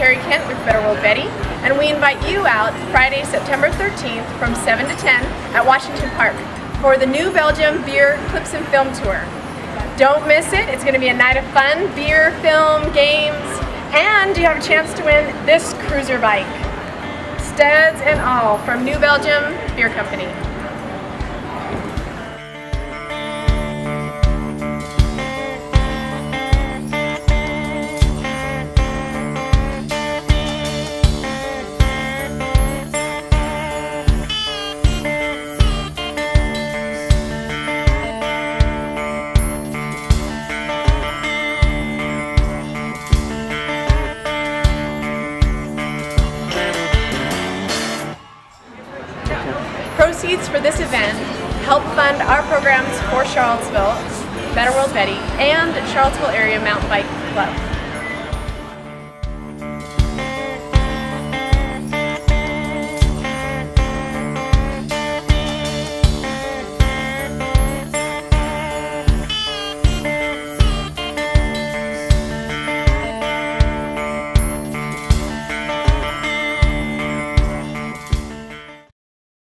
Terry Kent with Better World Betty, and we invite you out Friday, September 13th from 7 to 10 at Washington Park for the New Belgium Beer Clips and Film Tour. Don't miss it. It's going to be a night of fun, beer, film, games, and you have a chance to win this cruiser bike. Studs and all from New Belgium Beer Company. Proceeds for this event help fund our programs for Charlottesville, Better World Betty, and Charlottesville Area Mountain Bike Club.